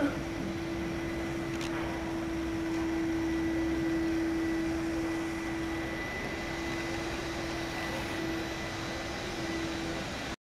Uh,